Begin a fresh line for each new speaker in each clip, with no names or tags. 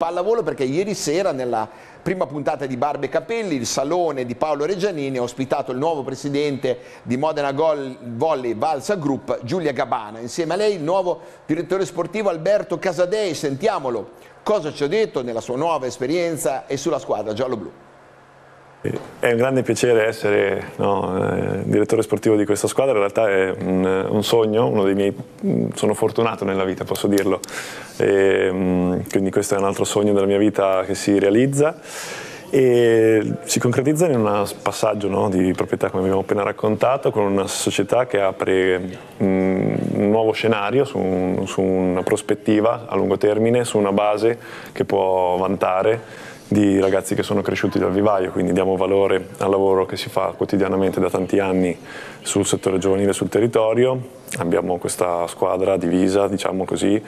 Pallavolo perché ieri sera nella prima puntata di Barbe e Capelli il salone di Paolo Reggianini ha ospitato il nuovo presidente di Modena Gol Volley Valsa Group Giulia Gabana. Insieme a lei il nuovo direttore sportivo Alberto Casadei. Sentiamolo. Cosa ci ha detto nella sua nuova esperienza e sulla squadra giallo-blu
è un grande piacere essere no, eh, direttore sportivo di questa squadra, in realtà è un, un, sogno, miei, sono fortunato nella vita, posso dirlo, e, mm, quindi questo è un altro sogno della mia vita che si realizza. E si concretizza in un passaggio no, di proprietà come abbiamo appena raccontato con una società che apre mm, un nuovo scenario su, un, su una prospettiva a lungo termine, su una base che può vantare di ragazzi che sono cresciuti dal vivaio, quindi diamo valore al lavoro che si fa quotidianamente da tanti anni sul settore giovanile sul territorio. Abbiamo questa squadra divisa, diciamo così,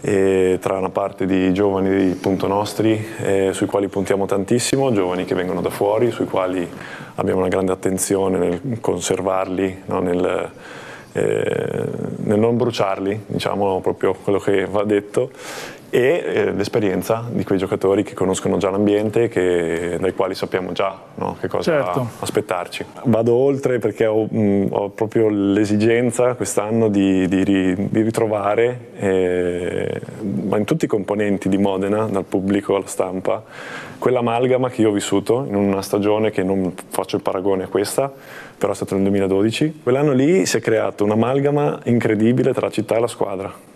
tra una parte di giovani punto nostri eh, sui quali puntiamo tantissimo, giovani che vengono da fuori, sui quali abbiamo una grande attenzione nel conservarli, no, nel, eh, nel non bruciarli, diciamo proprio quello che va detto, e eh, l'esperienza di quei giocatori che conoscono già l'ambiente, dai quali sappiamo già no, che cosa certo. aspettarci. Vado oltre perché ho, mh, ho proprio l'esigenza quest'anno di, di, di, ritrovare, eh, ma in tutti i componenti di Modena, dal pubblico alla stampa, quell'amalgama che io ho vissuto in una stagione che non faccio il paragone a questa, però è stato nel 2012. Quell'anno lì si è creato un'amalgama incredibile tra la città e la squadra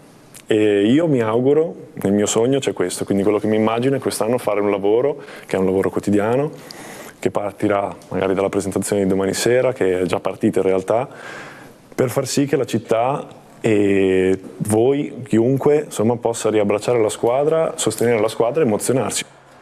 e io mi auguro, nel mio sogno c'è questo, quindi quello che mi immagino è quest'anno fare un lavoro che è un lavoro quotidiano, che partirà magari dalla presentazione di domani sera, che è già partita in realtà, per far sì che la città e voi, chiunque, insomma, possa riabbracciare la squadra, sostenere la squadra e emozionarsi.